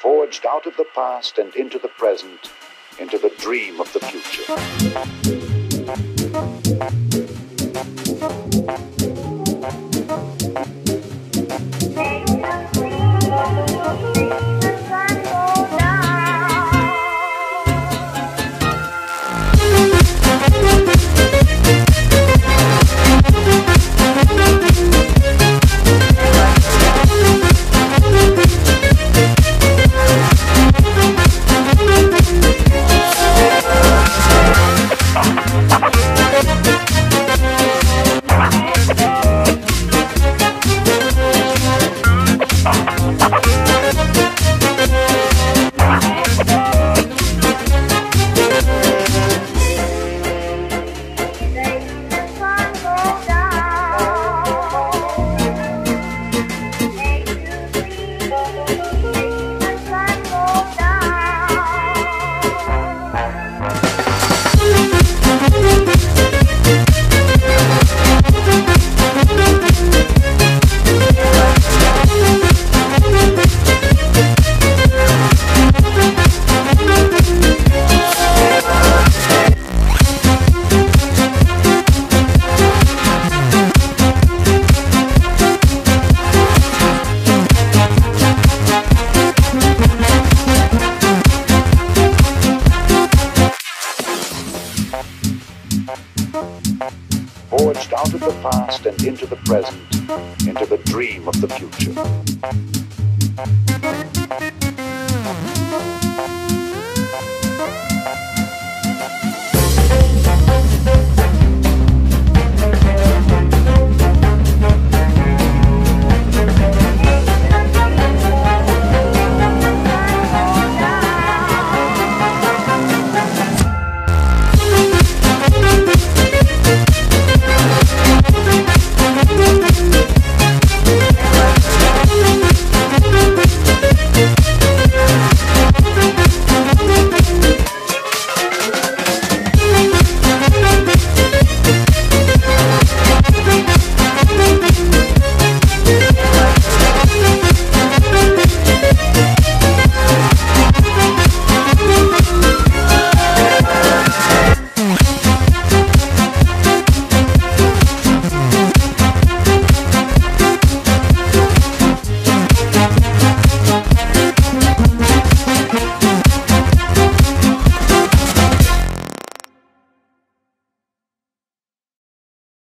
forged out of the past and into the present, into the dream of the future. Thank forged out of the past and into the present, into the dream of the future.